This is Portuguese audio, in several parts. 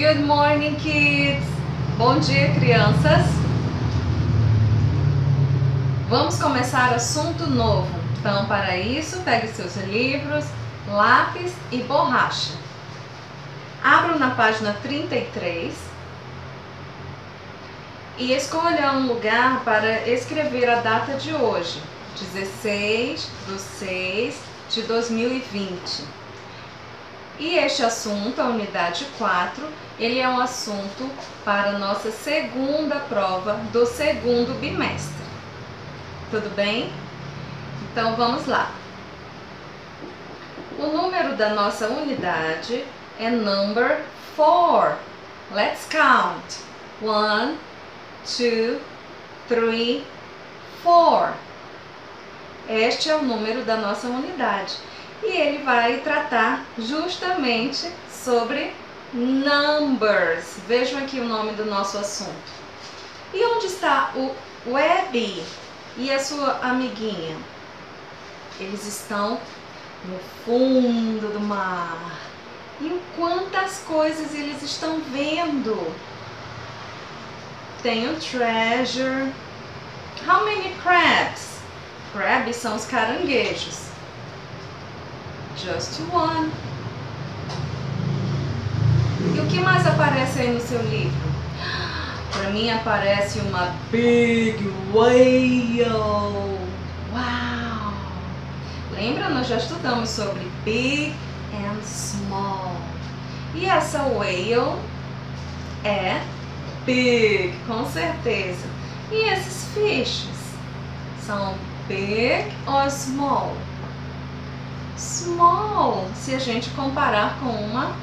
Good morning, kids! Bom dia, crianças! Vamos começar assunto novo. Então, para isso, pegue seus livros, lápis e borracha. Abra na página 33 e escolha um lugar para escrever a data de hoje, 16 de 6 de 2020. E este assunto, a unidade 4, ele é um assunto para a nossa segunda prova do segundo bimestre. Tudo bem? Então vamos lá. O número da nossa unidade é number 4. Let's count. 1, 2, 3, 4. Este é o número da nossa unidade e ele vai tratar justamente sobre numbers. Vejam aqui o nome do nosso assunto. E onde está o Webby e a sua amiguinha? Eles estão no fundo do mar. E quantas coisas eles estão vendo? Tem o treasure. How many crabs? Crabs são os caranguejos. Just one. E o que mais aparece aí no seu livro? Para mim aparece uma big whale. Uau! Lembra? Nós já estudamos sobre big and small. E essa whale é big, com certeza. E esses fishes são big ou small? Small, se a gente comparar com uma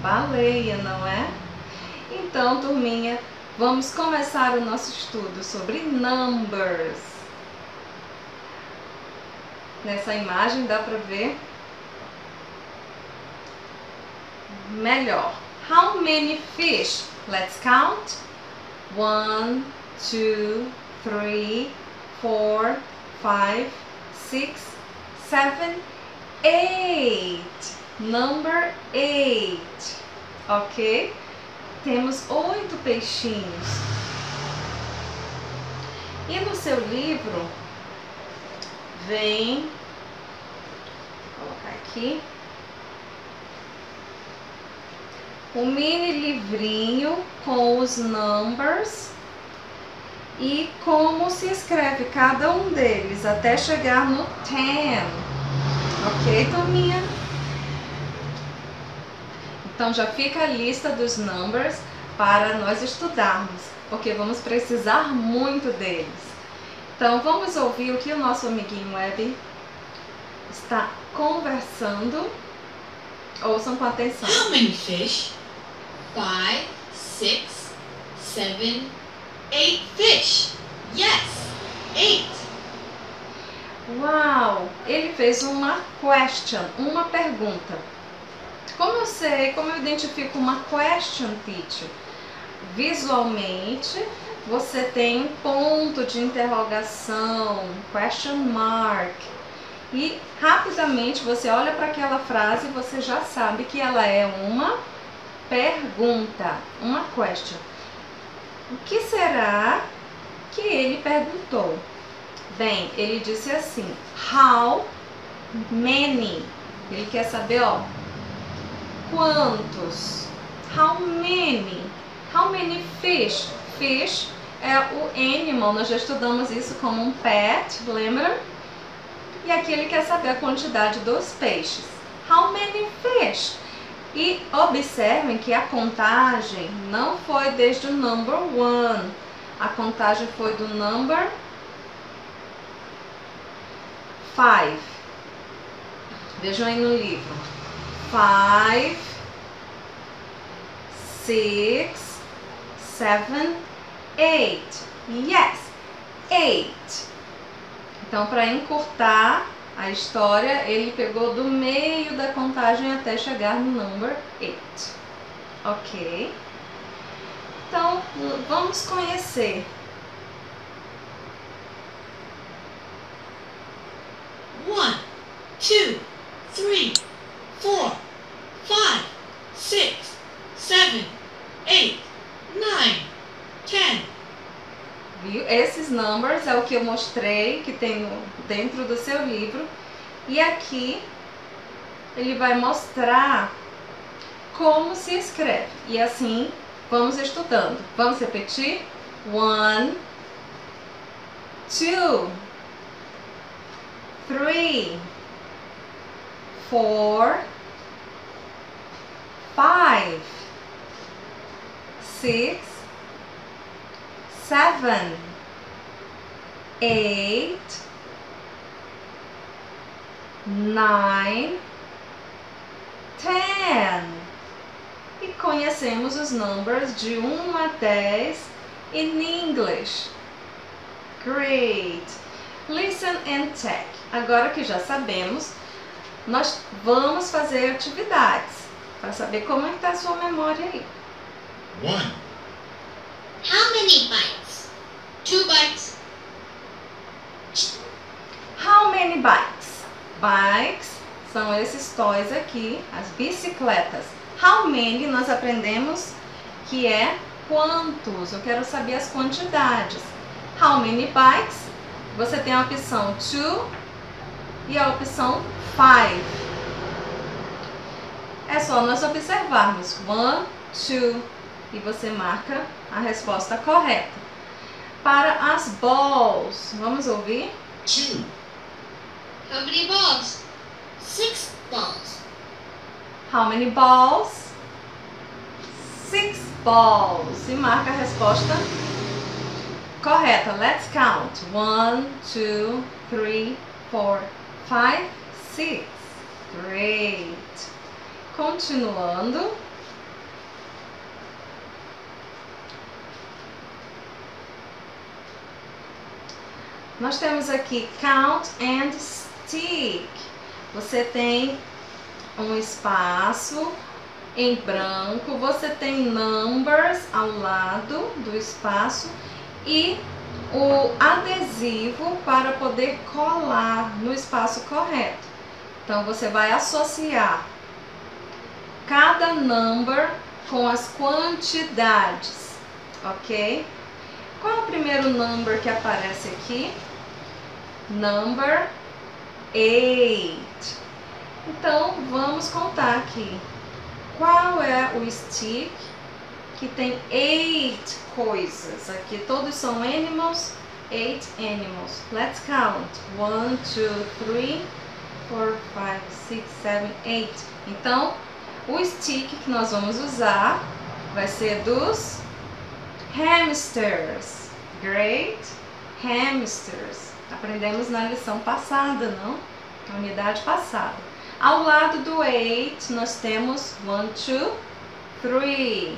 baleia, não é? Então, turminha, vamos começar o nosso estudo sobre numbers. Nessa imagem dá para ver melhor. How many fish? Let's count. One, two, three, four, five, six, seven, eight. Number eight. Ok? Temos oito peixinhos. E no seu livro vem, vou colocar aqui, um mini livrinho com os numbers e como se escreve cada um deles até chegar no 10. Ok, turminha? Então já fica a lista dos numbers para nós estudarmos, porque vamos precisar muito deles. Então vamos ouvir o que o nosso amiguinho Web está conversando. Ouçam com atenção. How many fish? Five, six, seven, eight fish. Yes, eight. Uau! Ele fez uma question, uma pergunta. Como eu sei, como eu identifico uma question, teacher? Visualmente, você tem um ponto de interrogação, question mark. E rapidamente você olha para aquela frase e você já sabe que ela é uma pergunta, uma question. O que será que ele perguntou? Bem, ele disse assim: How many? Ele quer saber, ó, quantos? How many? How many fish? Fish é o animal, nós já estudamos isso como um pet, lembra? E aqui ele quer saber a quantidade dos peixes. How many fish? E observem que a contagem não foi desde o number one. A contagem foi do number five. Vejam aí no livro. Five, six, seven, eight. Yes, eight. Então, para encurtar a história, ele pegou do meio da contagem até chegar no number 8. Ok? Então, vamos conhecer. One, two, three, four, five, six, seven, eight, nine, ten. Viu? Esses numbers é o que eu mostrei que tem dentro do seu livro. E aqui ele vai mostrar como se escreve. E assim vamos estudando. Vamos repetir? One, two, three, four, five, six, seven, eight, nine, ten. E conhecemos os numbers de 1 a 10 in English. Great! Listen and check. Agora que já sabemos, nós vamos fazer atividades para saber como é está a sua memória aí. One, How many bites? Two bites. How many bikes? Bikes são esses toys aqui, as bicicletas. How many nós aprendemos que é quantos. Eu quero saber as quantidades. How many bikes? Você tem a opção two e a opção five. É só nós observarmos one, two e você marca a resposta correta. Para as balls, vamos ouvir? two, How many balls? Six balls. How many balls? Six balls. E marca a resposta correta. Let's count. One, two, three, four, five, six. Great. Continuando. Nós temos aqui count and stick. Você tem um espaço em branco, você tem numbers ao lado do espaço e o adesivo para poder colar no espaço correto. Então você vai associar cada number com as quantidades, ok? Qual é o primeiro number que aparece aqui? Number 8. Então, vamos contar aqui. Qual é o stick que tem eight coisas? Aqui todos são animals, eight animals. Let's count. One, two, three, four, five, six, seven, eight. Então, o stick que nós vamos usar vai ser dos hamsters. Great. Hamsters. Aprendemos na lição passada, não? Na unidade passada. Ao lado do eight, nós temos one, two, three.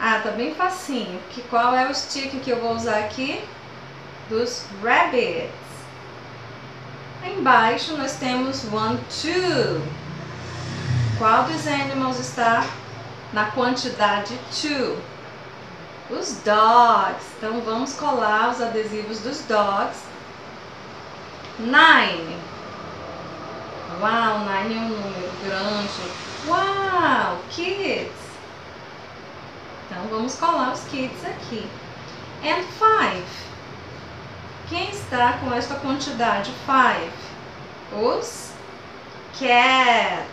Ah, tá bem facinho. Que qual é o stick que eu vou usar aqui? Dos rabbits. Embaixo nós temos one, two. Qual dos animals está na quantidade two? Os dogs. Então vamos colar os adesivos dos dogs. Nine. Uau, nine é um número grande. Uau, kids. Então vamos colar os kids aqui. And five. Quem está com esta quantidade five? Os cats.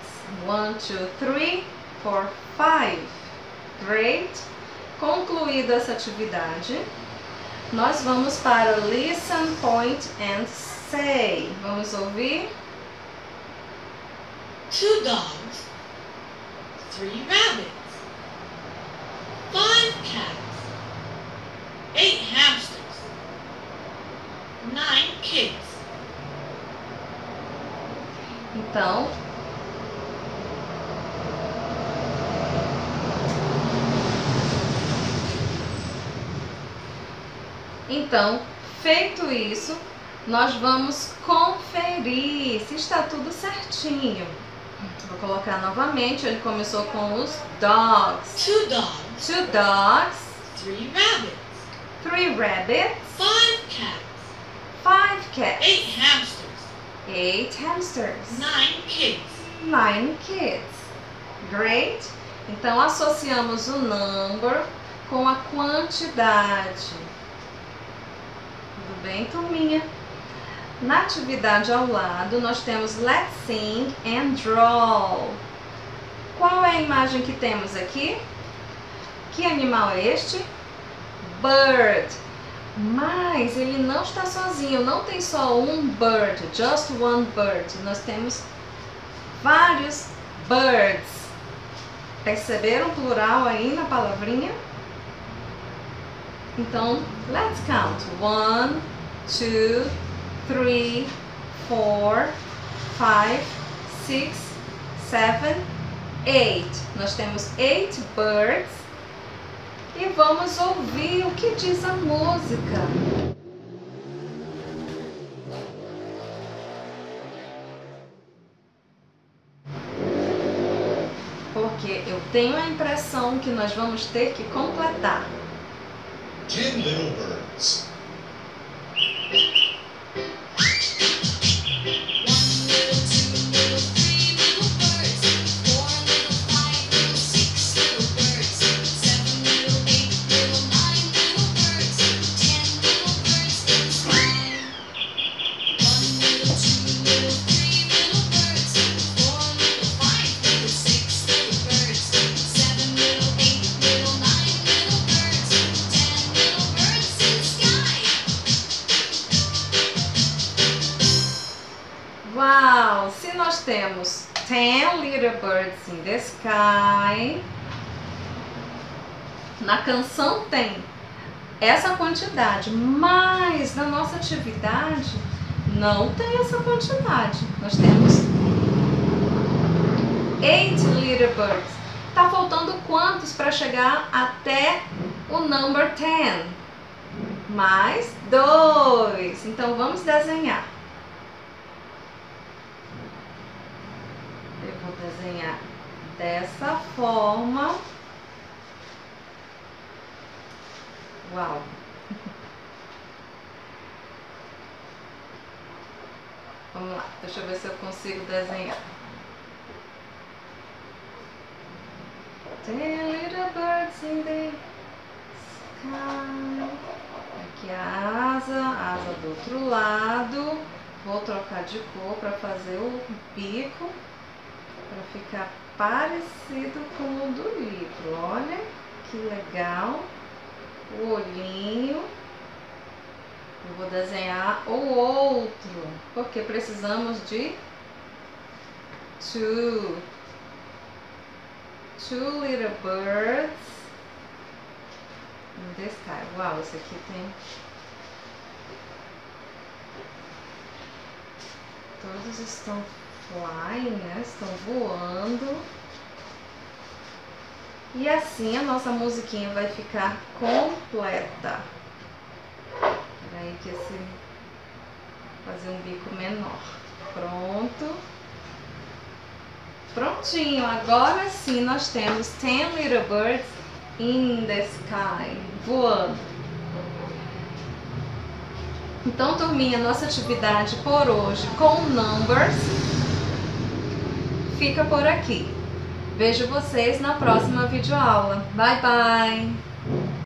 One, two, three, four, five. Great. Concluída essa atividade, nós vamos para listen, point and say. Vamos ouvir? Two dogs. Three rabbits. Five cats. Eight hamsters. Nine kids. Então, Então, feito isso, nós vamos conferir se está tudo certinho. Vou colocar novamente, ele começou com os dogs. Two dogs. Two dogs, Three rabbits. Three rabbits, Five cats. five cats, Eight hamsters. eight hamsters, Nine kids. nine kids. Great. Então, associamos o number com a quantidade. Tudo bem, turminha? Na atividade ao lado, nós temos Let's Sing and Draw. Qual é a imagem que temos aqui? Que animal é este? Bird. Mas ele não está sozinho, não tem só um bird, just one bird. Nós temos vários birds. Perceberam o plural aí na palavrinha? Então, let's count. One, two, three, four, five, six, seven, eight. Nós temos eight birds e vamos ouvir o que diz a música. Porque eu tenho a impressão que nós vamos ter que completar. Ten little birds. Little birds in the sky, na canção tem essa quantidade, mas na nossa atividade não tem essa quantidade. Nós temos 8 little birds. Tá faltando quantos para chegar até o number 10? Mais dois. Então vamos desenhar. Eu vou desenhar dessa forma. Uau! Vamos lá, deixa eu ver se eu consigo desenhar. Ten little birds in the sky. Aqui a asa, a asa do outro lado. Vou trocar de cor para fazer o bico para ficar parecido com o do livro. Olha que legal. O olhinho. Eu vou desenhar o outro, porque precisamos de two. Two little birds in the. Uau, esse aqui tem. Todos estão flying, né? Estão voando. E assim a nossa musiquinha vai ficar completa. Peraí que esse fazer um bico menor. Pronto. Prontinho. Agora sim nós temos 10 little birds in the sky, voando. Então, turminha, nossa atividade por hoje com numbers fica por aqui. Vejo vocês na próxima videoaula. Bye, bye!